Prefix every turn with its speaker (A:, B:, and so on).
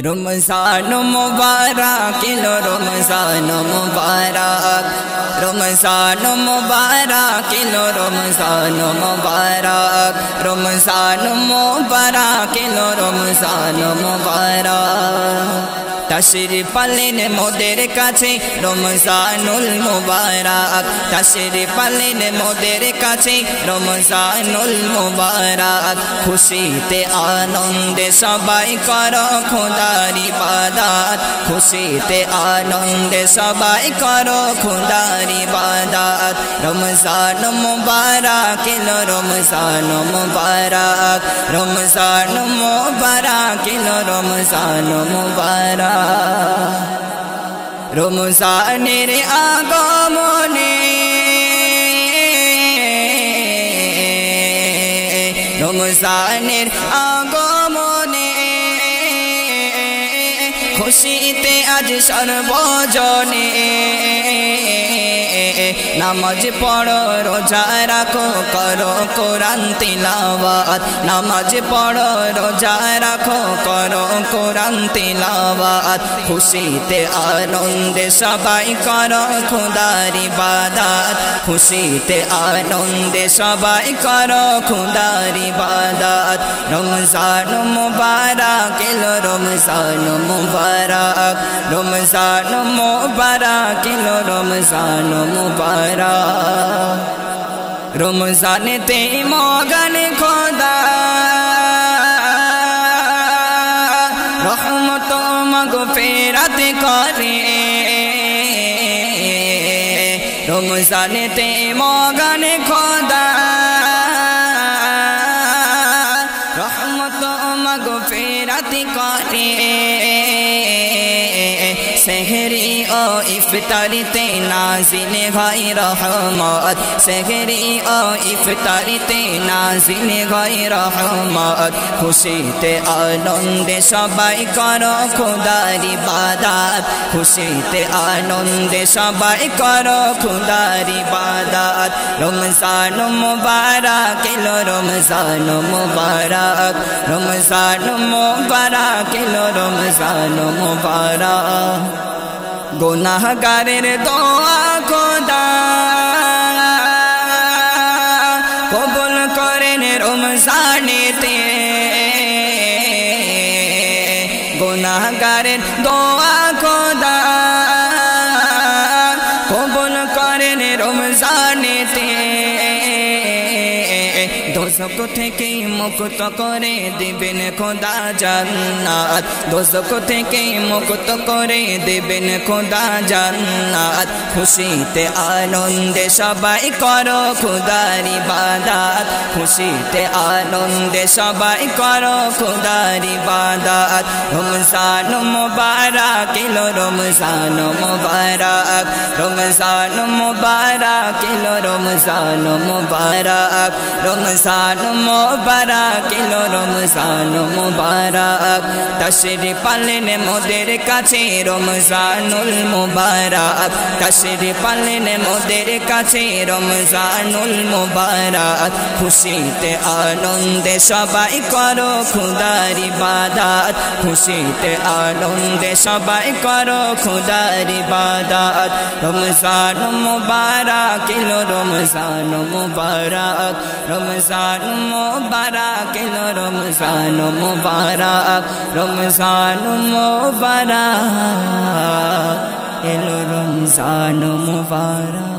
A: রমজান মুবারক এলো রমজান মুবারক রমজান মুবারক এলো রমজান মুবারক রমজান মুবারক এলো রমজান মুবারক তশরি পালেন মোদের কাছে, রমজানুল মুবারক। তশরি পালেন মোদের কাছে, রমজানুল মুবারক। খুশিতে আনন্দে সবাই কর খোদার ইবাদত খুশিতে আনন্দে সবাই কর খোদার ইবাদত রমজান মুবারক, এলো রমজান মুবারক। রমজান মুবারক, এলো রমজান মুবারক। রমজানের আগমনে রমজানের আগমনে খুশিতে আজ সর্বজনে নামাজ পড়ো, রোজা রাখো, করো কোরআন তিলাওয়াত। নামাজ পড়ো, রোজা রাখো, করো কোরআন তিলাওয়াত। খুশিতে আনন্দে সবাই করো, খুদার ইবাদত। খুশিতে আনন্দে সবাই করো, খুদার ইবাদত। রমজান মুবারক, এলো রমজান মুবারক। রমজান মুবারক, এলো রমজান মুবারক রমজানেতে মগন খোদা। রহমত মগ ফেরাত করে। রমজানেতে মগন খোদা। রহমত মগ ফেরাত করে। সেহরি ও ইফতারিতে নাজিল হয় রহমত সেহরি ও ইফতারিতে নাজিল হয় রহমত খুশিতে আনন্দে সবাই করো খুদার ইবাদত খুশিতে আনন্দে সবাই করো খুদার ইবাদত রমজান মুবারক এলো রমজান মুবারক রমজান মুবারক এলো রমজান মুবারক গুনাহগারের দোয়া খোদা কবুল করেন রমজানেতে গুনাহগারের দোয়া দোজক থেকে মুক্ত করে দিবেন খোদা জান্নাত। দোজক থেকে মুক্ত করে দিবেন খোদা জান্নাত। খুশিতে আনন্দে সবাই করো খুদার ইবাদত। খুশিতে আনন্দে সবাই করো খুদার ইবাদত। রমজান মুবারক, এলো রমজান মুবারক। রমজান মুবারক, এলো রমজান মুবারক। রমজান মুবারক এলো রমজান মুবারক। তশরি পালেন মোদের কাছে রমজানুল মুবারক। তশরি পালেন মোদের কাছে রমজানুল মুবারক। খুশিতে আনন্দে সবাই করো খুদার ইবাদত। খুশিতে আনন্দে সবাই করো খুদার ইবাদত। রমজান মুবারক এলো রমজান মুবারক। রমজান মুবারক এলো রমজান মুবারক রমজান মুবারক এলো রমজান মুবারক